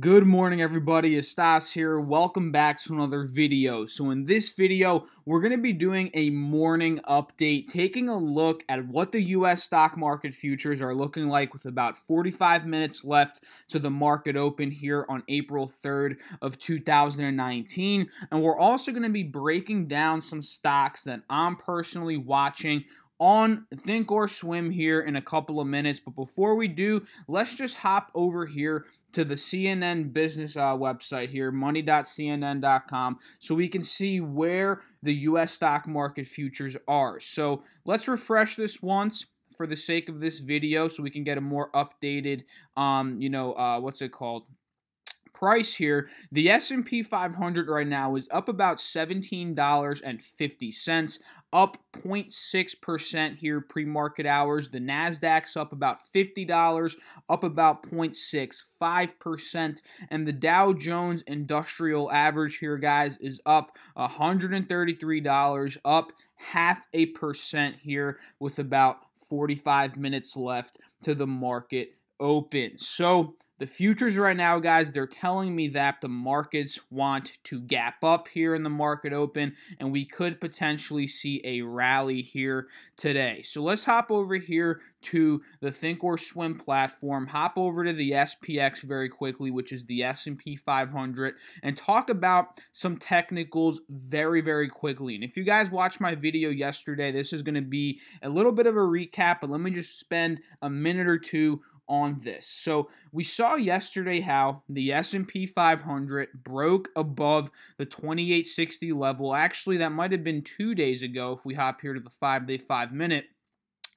Good morning everybody, it's Stas here. Welcome back to another video. So in this video, we're going to be doing a morning update, taking a look at what the US stock market futures are looking like with about 45 minutes left to the market open here on April 3rd of 2019. And we're also going to be breaking down some stocks that I'm personally watching on Think or Swim here in a couple of minutes. But before we do, let's just hop over here to the CNN business uh, website here, money.cnn.com, so we can see where the U.S. stock market futures are. So let's refresh this once for the sake of this video so we can get a more updated, um, you know, uh, what's it called? Price here, the S&P 500 right now is up about $17.50, up 0.6% here pre-market hours. The Nasdaq's up about $50, up about 0.65%, and the Dow Jones Industrial Average here guys is up $133, up half a percent here with about 45 minutes left to the market open. So the futures right now, guys, they're telling me that the markets want to gap up here in the market open, and we could potentially see a rally here today. So let's hop over here to the Think or Swim platform, hop over to the SPX very quickly, which is the S&P 500, and talk about some technicals very, very quickly. And if you guys watched my video yesterday, this is going to be a little bit of a recap, but let me just spend a minute or two on this. So we saw yesterday how the S&P 500 broke above the 2860 level. Actually, that might have been 2 days ago if we hop here to the 5-day 5 minute.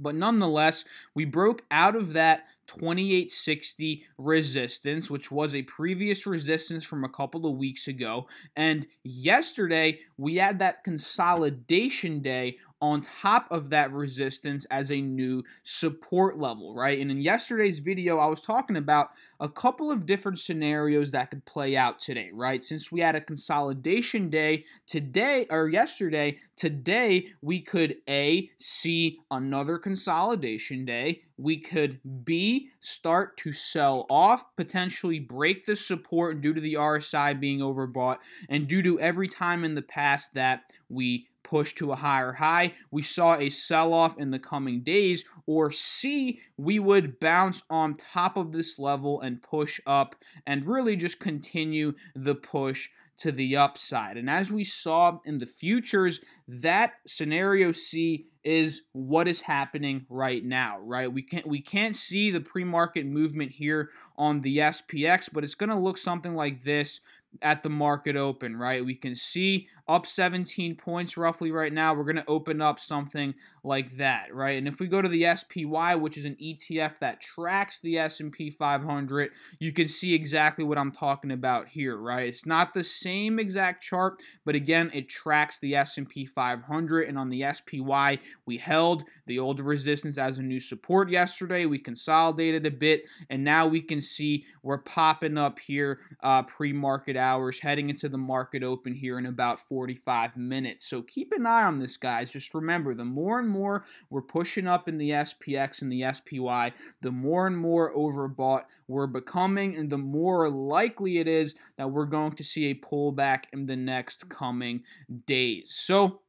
But nonetheless, we broke out of that 2860 resistance, which was a previous resistance from a couple of weeks ago. And yesterday, we had that consolidation day on top of that resistance as a new support level, right? And in yesterday's video, I was talking about a couple of different scenarios that could play out today, right? Since we had a consolidation day today or yesterday, today we could A, see another consolidation day. We could B, start to sell off, potentially break the support due to the RSI being overbought, and due to every time in the past that we push to a higher high. We saw a sell off in the coming days, or C, we would bounce on top of this level and push up and really just continue the push to the upside. And as we saw in the futures, that scenario C is what is happening right now, right? We can't we can't see the pre-market movement here on the SPX, but it's going to look something like this at the market open, right? We can see up 17 points roughly right now. We're going to open up something like that, right? And if we go to the SPY, which is an ETF that tracks the S&P 500, you can see exactly what I'm talking about here, right? It's not the same exact chart, but again, it tracks the S&P 500 and on the SPY, we held the old resistance as a new support yesterday. We consolidated a bit and now we can see we're popping up here uh, pre-market hours heading into the market open here in about 4 45 minutes. So keep an eye on this, guys. Just remember, the more and more we're pushing up in the SPX and the SPY, the more and more overbought we're becoming, and the more likely it is that we're going to see a pullback in the next coming days. So,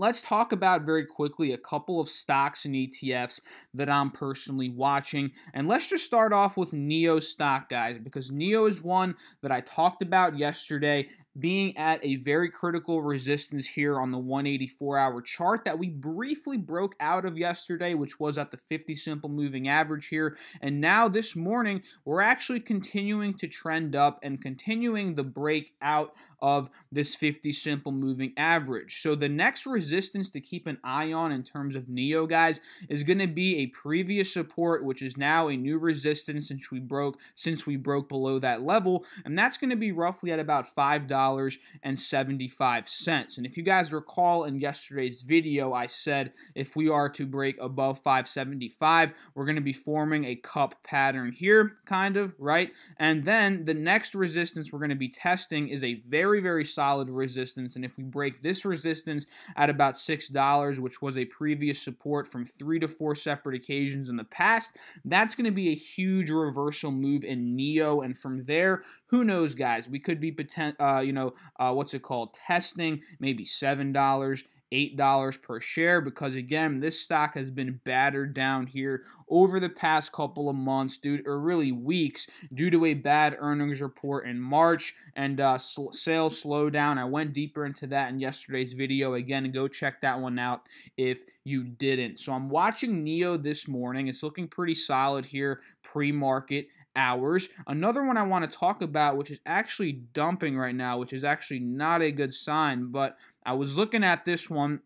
Let's talk about very quickly a couple of stocks and ETFs that I'm personally watching. And let's just start off with NIO stock, guys, because NIO is one that I talked about yesterday being at a very critical resistance here on the 184 hour chart that we briefly broke out of yesterday, which was at the 50 simple moving average here. And now this morning, we're actually continuing to trend up and continuing the break out of this 50 simple moving average. So the next resistance to keep an eye on in terms of NIO, guys, is going to be a previous support, which is now a new resistance since we broke since we broke below that level, and that's going to be roughly at about five dollars $5.75. And if you guys recall in yesterday's video, I said if we are to break above 575, we're going to be forming a cup pattern here, kind of, right? And then the next resistance we're going to be testing is a very, very very solid resistance. And if we break this resistance at about $6, which was a previous support from three to four separate occasions in the past, that's going to be a huge reversal move in NIO. And from there, who knows, guys? We could be, potent, uh, you know, uh, what's it called? Testing maybe $7, $8 per share because again this stock has been battered down here over the past couple of months due or really weeks due to a bad earnings report in March and uh, sl- sales slowdown I went deeper into that in yesterday's video. Again go check that one out if you didn't. So I'm watching NIO this morning. It's looking pretty solid here pre-market hours. Another one I want to talk about, which is actually dumping right now, which is actually not a good sign, but I was looking at this one.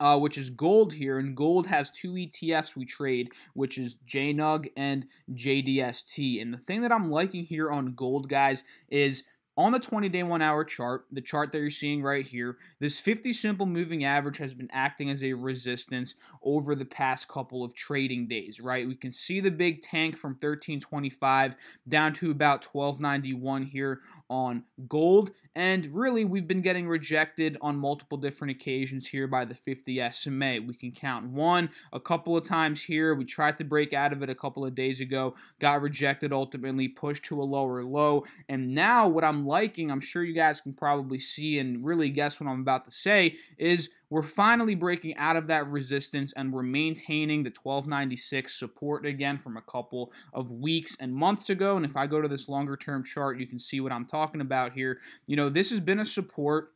Uh, which is gold here, and gold has two ETFs we trade, which is JNUG and JDST. And the thing that I'm liking here on gold, guys, is on the 20 day, one hour chart, the chart that you're seeing right here, this 50 simple moving average has been acting as a resistance over the past couple of trading days, right? We can see the big tank from 1325 down to about 1291 here on gold. And really, we've been getting rejected on multiple different occasions here by the 50 SMA. We can count one a couple of times here. We tried to break out of it a couple of days ago, got rejected ultimately, pushed to a lower low. And now, what I'm liking, I'm sure you guys can probably see and really guess what I'm about to say, is we're finally breaking out of that resistance and we're maintaining the 1296 support again from a couple of weeks and months ago. And if I go to this longer term chart, you can see what I'm talking about here. You know, this has been a support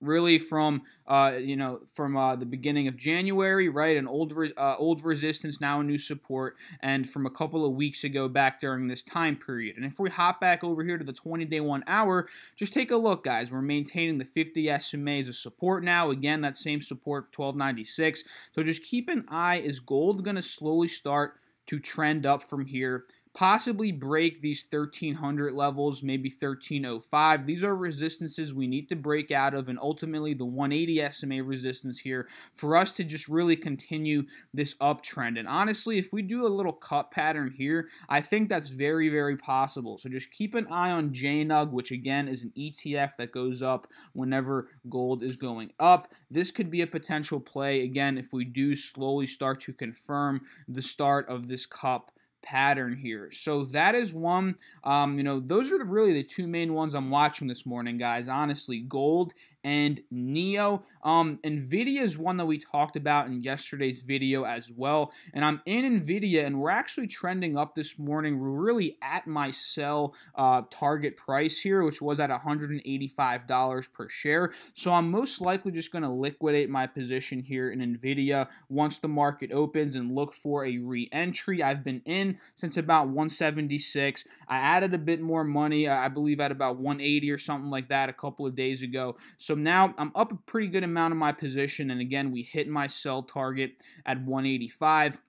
really from uh, you know from uh, the beginning of January, right? An old re- uh, old resistance, now a new support, and from a couple of weeks ago back during this time period. And if we hop back over here to the 20 day one hour, just take a look, guys. We're maintaining the 50 SMA as a support now. Again, that same support 1296. So just keep an eye. Is gold going to slowly start to trend up from here? Possibly break these 1300 levels, maybe 1305. These are resistances we need to break out of, and ultimately the 180 SMA resistance here for us to just really continue this uptrend. And honestly, if we do a little cup pattern here, I think that's very, very possible. So just keep an eye on JNUG, which again is an ETF that goes up whenever gold is going up. This could be a potential play again if we do slowly start to confirm the start of this cup pattern here. So that is one. Um, you know, those are the, really the two main ones I'm watching this morning, guys. Honestly, gold and NIO. Um, NVIDIA is one that we talked about in yesterday's video as well. And I'm in NVIDIA, and we're actually trending up this morning. We're really at my sell uh, target price here, which was at $185 per share. So I'm most likely just going to liquidate my position here in NVIDIA once the market opens and look for a re-entry. I've been in since about 176. I added a bit more money, I believe at about 180 or something like that a couple of days ago. So now I'm up a pretty good amount of my position. And again, we hit my sell target at 185.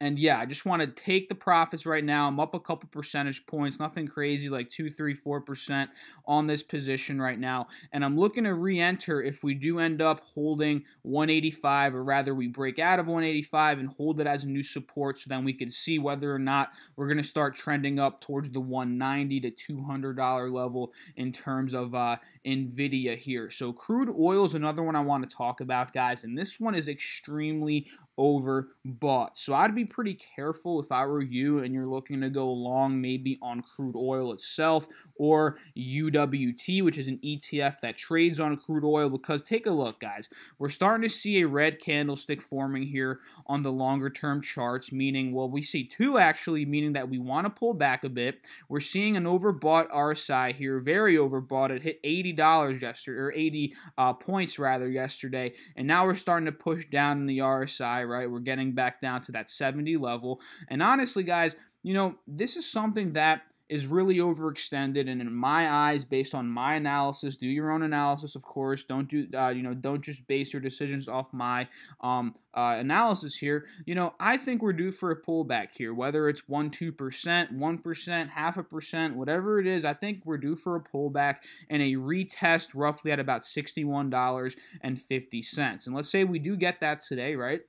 And yeah, I just want to take the profits right now. I'm up a couple percentage points, nothing crazy, like two, three, four percent on this position right now. And I'm looking to re-enter if we do end up holding 185, or rather we break out of 185 and hold it as a new support, so then we can see whether or not we're going to start trending up towards the 190 to 200 dollar level in terms of uh, Nvidia here. So crude oil is another one I want to talk about, guys, and this one is extremely overbought. So I'd be pretty careful if I were you and you're looking to go long maybe on crude oil itself or UWT, which is an ETF that trades on crude oil. Because take a look, guys, we're starting to see a red candlestick forming here on the longer term charts, meaning, well, we see two actually, meaning that we want to pull back a bit. We're seeing an overbought RSI here, very overbought. It hit $80 yesterday, or 80 uh, points rather yesterday, and now we're starting to push down in the RSI right? We're getting back down to that 70 level. And honestly, guys, you know, this is something that is really overextended and in my eyes based on my analysis do your own analysis of course don't do uh, you know don't just base your decisions off my um, uh, analysis here you know i think we're due for a pullback here whether it's 1 2% 1% half a percent whatever it is i think we're due for a pullback and a retest roughly at about $61.50 and let's say we do get that today right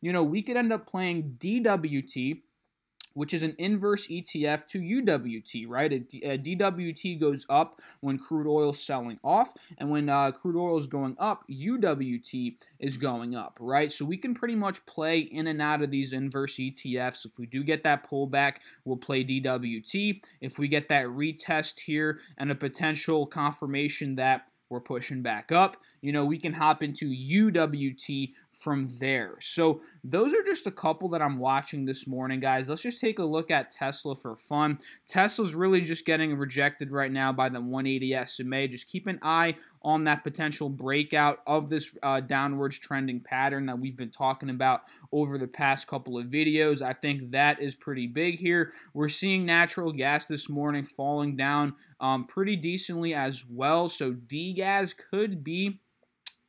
you know we could end up playing dwt which is an inverse ETF to UWT, right? A, a DWT goes up when crude oil is selling off, and when uh, crude oil is going up, UWT is going up, right? So we can pretty much play in and out of these inverse ETFs. If we do get that pullback, we'll play DWT. If we get that retest here and a potential confirmation that we're pushing back up, you know, we can hop into UWT from there. So those are just a couple that I'm watching this morning, guys. Let's just take a look at Tesla for fun. Tesla's really just getting rejected right now by the 180 SMA. Just keep an eye on that potential breakout of this uh, downwards trending pattern that we've been talking about over the past couple of videos. I think that is pretty big here. We're seeing natural gas this morning falling down um, pretty decently as well. So DGAZ could be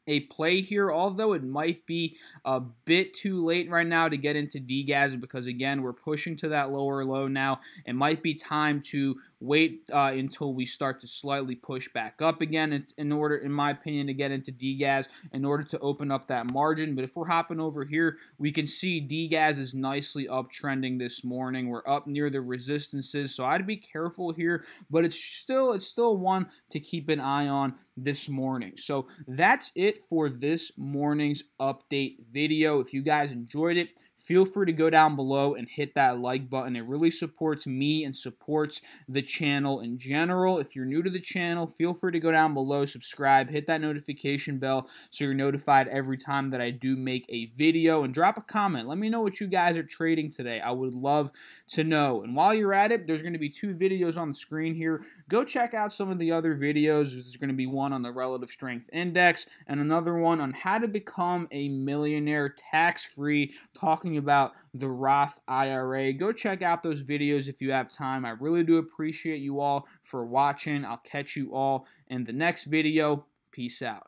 a play here, although it might be a bit too late right now to get into DGAZ because, again, we're pushing to that lower low now. It might be time to wait uh, until we start to slightly push back up again in order, in my opinion, to get into DGAZ in order to open up that margin. But if we're hopping over here, we can see DGAZ is nicely uptrending this morning. We're up near the resistances, so I'd be careful here, but it's still it's still one to keep an eye on this morning. So that's it for this morning's update video. If you guys enjoyed it, feel free to go down below and hit that like button. It really supports me and supports the channel in general. If you're new to the channel, feel free to go down below, subscribe, hit that notification bell so you're notified every time that I do make a video, and drop a comment. Let me know what you guys are trading today. I would love to know. And while you're at it, there's going to be two videos on the screen here. Go check out some of the other videos. There's going to be one on the relative strength index and another one on how to become a millionaire tax-free, talking about the Roth IRA. Go check out those videos if you have time. I really do appreciate you all for watching. I'll catch you all in the next video. Peace out.